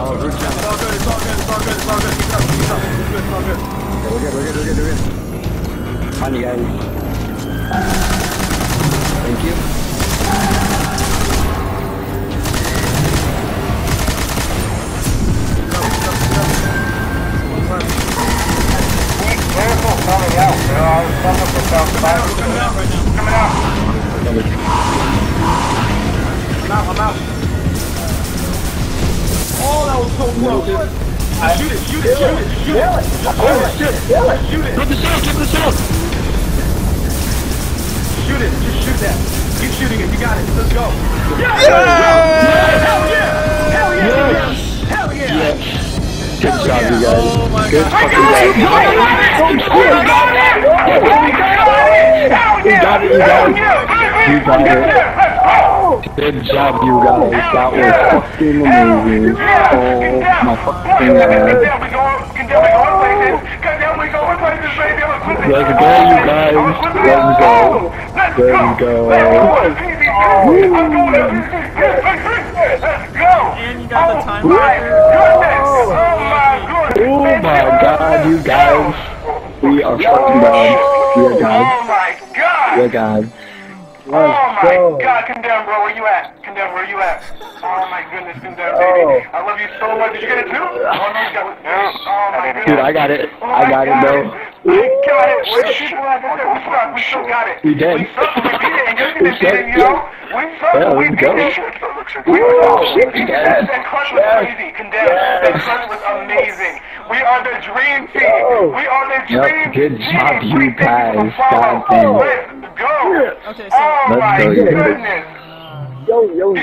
Oh, good job. It's all good, it's all good, it's all good, it's all good. Keep up, keep up. It's good, it's all good. Okay, we're good, we're good, we're good, we're good. Fine, you guys. Thank you. Careful coming out. There are some of us outside. Coming out right now. Coming out. I'm out, I'm out. Close. Shoot it, shoot it, shoot it, shoot it. Just shoot it, shoot it. Get the shot, get the shot! Shoot it, just shoot that. Keep shooting it, you got it. Let's go. Yeah! Hell yeah! Hell yeah! Hell yeah! Good Hell job, you guys. Oh my Good God. fucking job. You got it, you got it. You got it. Good job, you guys. That was fucking amazing. Oh my fucking god. Let's go, you guys. Let's go. Let's go. And you got the time Oh my goodness! Oh my goodness! Oh my god, you guys. We are fucking gods. We are Oh gods. We are gods. Oh my god, Condemn, bro, where you at? Condemn, where you at? Oh my goodness, Condemn, baby. Oh. I love you so much. Did you get it too? Oh no, you got it. Oh my goodness. Dude, I got it. Oh I my got it, bro. We got it. Where the people at? I said we suck. We still got it. We did. We suck. We beat it. And you're We gonna beat it, suck, you know? We suck. Yeah, we let's beat go. it. We Woo, suck. shit, you guys. That, that clutch was Yes. crazy. Condemn. That clutch was amazing. We are the dream team. Yo. We are the Yep, dream good team. job, you We thank guys. for following. God damn. Let's go. Oh okay, so Oh my go, goodness. Yo, yo.